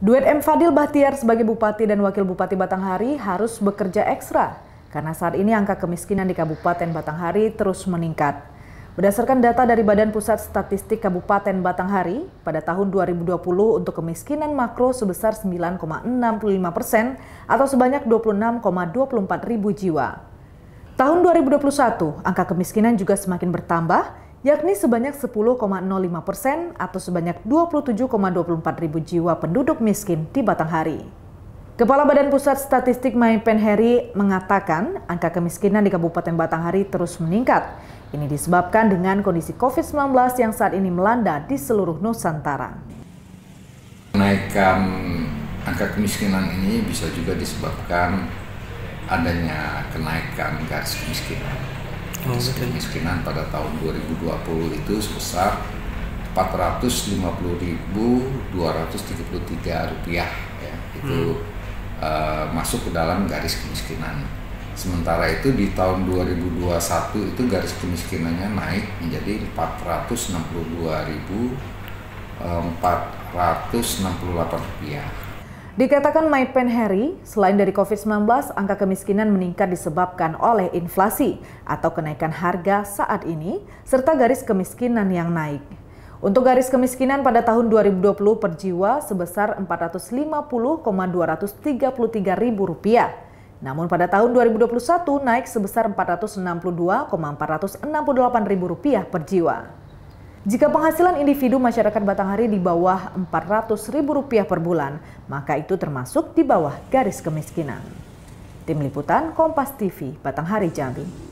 Duet M. Fadil Bahtiar sebagai Bupati dan Wakil Bupati Batanghari harus bekerja ekstra karena saat ini angka kemiskinan di Kabupaten Batanghari terus meningkat. Berdasarkan data dari Badan Pusat Statistik Kabupaten Batanghari, pada tahun 2020 untuk kemiskinan makro sebesar 9,65 persen atau sebanyak 26,24 ribu jiwa. Tahun 2021, angka kemiskinan juga semakin bertambah yakni sebanyak 10,05 persen atau sebanyak 27,24 ribu jiwa penduduk miskin di Batanghari. Kepala Badan Pusat Statistik Maipen Heri mengatakan angka kemiskinan di Kabupaten Batanghari terus meningkat. Ini disebabkan dengan kondisi COVID-19 yang saat ini melanda di seluruh Nusantara. Kenaikan angka kemiskinan ini bisa juga disebabkan adanya kenaikan garis kemiskinan kemiskinan pada tahun 2020 itu sebesar 450.233 rupiah ya itu hmm. uh, masuk ke dalam garis kemiskinan. Sementara itu di tahun 2021 itu garis kemiskinannya naik menjadi 462.468 rupiah. Dikatakan Maipen Harry, selain dari COVID-19, angka kemiskinan meningkat disebabkan oleh inflasi atau kenaikan harga saat ini, serta garis kemiskinan yang naik. Untuk garis kemiskinan pada tahun 2020 per jiwa sebesar Rp450,233 ribu rupiah. Namun pada tahun 2021 naik sebesar Rp462,468 ribu rupiah per jiwa. Jika penghasilan individu masyarakat Batanghari di bawah Rp400.000 per bulan, maka itu termasuk di bawah garis kemiskinan. Tim Liputan Kompas TV, Batanghari, Jambi.